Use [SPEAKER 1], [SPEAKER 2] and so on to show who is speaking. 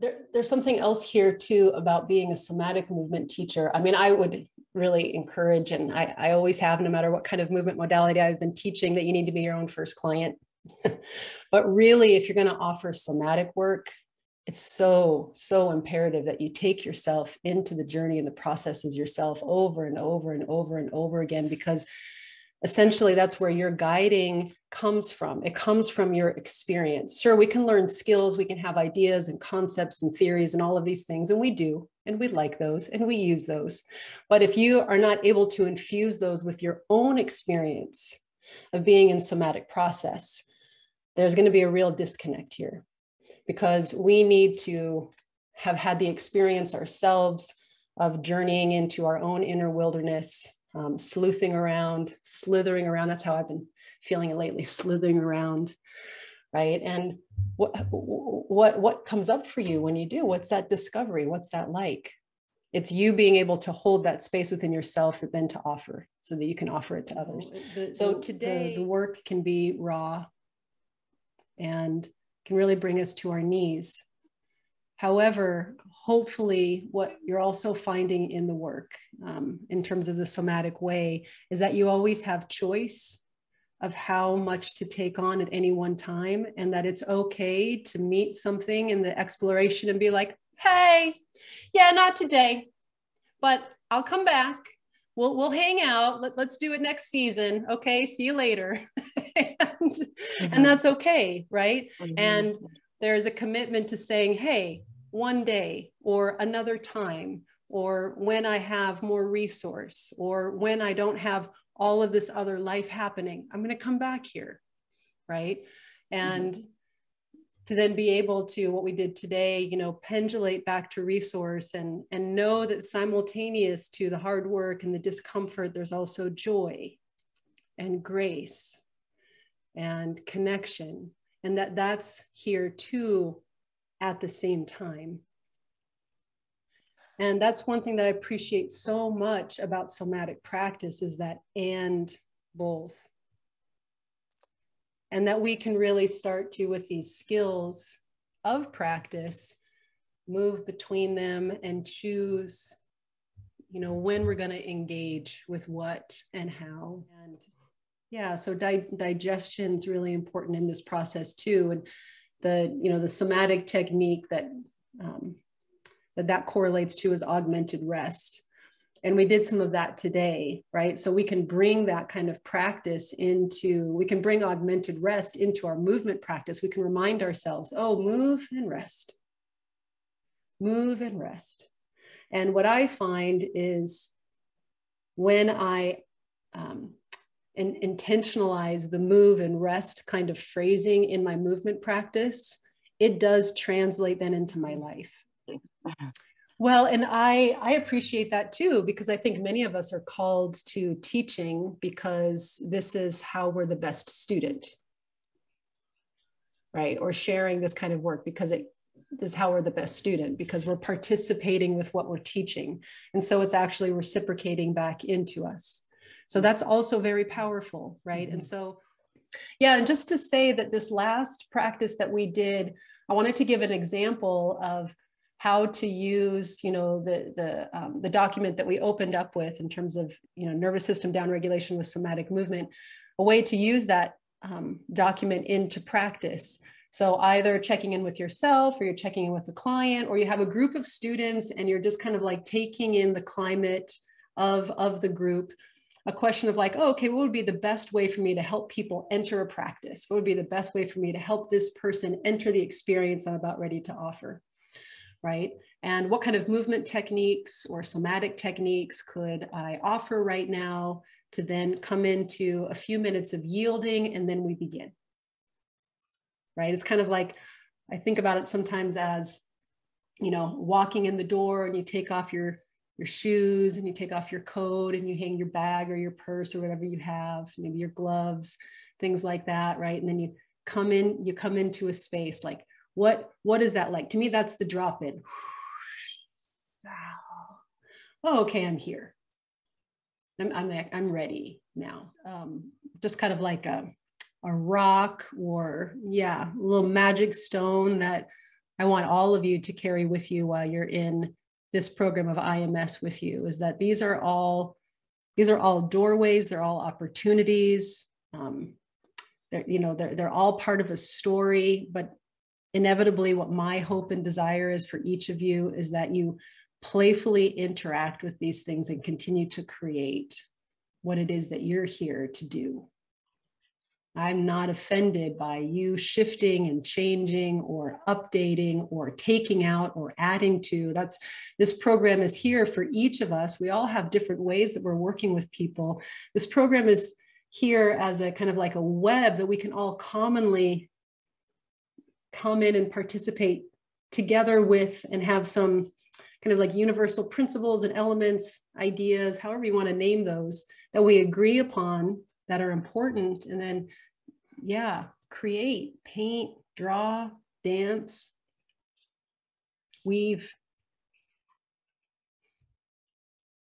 [SPEAKER 1] there, there's something else here too about being a somatic movement teacher. I mean, I would really encourage, and I, I always have, no matter what kind of movement modality I've been teaching, that you need to be your own first client. but really, if you're going to offer somatic work, it's so, so imperative that you take yourself into the journey and the processes yourself over and over and over and over again, because essentially that's where your guiding comes from. It comes from your experience. Sure, we can learn skills, we can have ideas and concepts and theories and all of these things, and we do, and we like those and we use those. But if you are not able to infuse those with your own experience of being in somatic process, there's going to be a real disconnect here because we need to have had the experience ourselves of journeying into our own inner wilderness um, sleuthing around, slithering around. That's how I've been feeling it lately, slithering around, right? And what what what comes up for you when you do? What's that discovery? What's that like? It's you being able to hold that space within yourself that then to offer, so that you can offer it to others. The, so today, the, the work can be raw, and can really bring us to our knees. However, hopefully what you're also finding in the work um, in terms of the somatic way is that you always have choice of how much to take on at any one time and that it's okay to meet something in the exploration and be like hey yeah not today but i'll come back. We'll we'll hang out. Let, let's do it next season. Okay see you later. And, mm-hmm. and that's okay right? Mm-hmm. and there's a commitment to saying hey one day or another time or when I have more resource or when I don't have all of this other life happening, I'm going to come back here. Right. And mm-hmm. to then be able to what we did today, you know, pendulate back to resource and, and know that simultaneous to the hard work and the discomfort, there's also joy and grace and connection. And that that's here too at the same time. And that's one thing that I appreciate so much about somatic practice is that and both. And that we can really start to, with these skills of practice, move between them and choose, you know, when we're going to engage with what and how. And yeah, so di- digestion is really important in this process too. And the you know the somatic technique that um, that that correlates to is augmented rest. And we did some of that today right? So we can bring that kind of practice into we can bring augmented rest into our movement practice. We can remind ourselves oh move and rest. Move and rest. And what i find is when i um, and intentionalize the move and rest kind of phrasing in my movement practice, it does translate then into my life. Well, and I I appreciate that too because I think many of us are called to teaching because this is how we're the best student. Right? Or sharing this kind of work because it is how we're the best student because we're participating with what we're teaching. And so it's actually reciprocating back into us. So that's also very powerful, right? Mm-hmm. And so, yeah, and just to say that this last practice that we did, I wanted to give an example of how to use, you know, the the um, the document that we opened up with in terms of, you know, nervous system downregulation with somatic movement, a way to use that um, document into practice. So either checking in with yourself or you're checking in with a client or you have a group of students and you're just kind of like taking in the climate of, of the group a question of like, oh, okay, what would be the best way for me to help people enter a practice? What would be the best way for me to help this person enter the experience I'm about ready to offer? Right. And what kind of movement techniques or somatic techniques could I offer right now to then come into a few minutes of yielding and then we begin? Right. It's kind of like I think about it sometimes as, you know, walking in the door and you take off your your shoes and you take off your coat and you hang your bag or your purse or whatever you have, maybe your gloves, things like that, right? And then you come in, you come into a space like what what is that like? To me, that's the drop in. Oh, okay, I'm here. I'm I'm I'm ready now. Um, just kind of like a a rock or yeah, a little magic stone that I want all of you to carry with you while you're in this program of IMS with you is that these are all these are all doorways, they're all opportunities. Um, they're, you know, they're, they're all part of a story, but inevitably what my hope and desire is for each of you is that you playfully interact with these things and continue to create what it is that you're here to do. I'm not offended by you shifting and changing or updating or taking out or adding to. That's this program is here for each of us. We all have different ways that we're working with people. This program is here as a kind of like a web that we can all commonly come in and participate together with and have some kind of like universal principles and elements, ideas, however you want to name those, that we agree upon that are important. And then, yeah, create, paint, draw, dance, weave,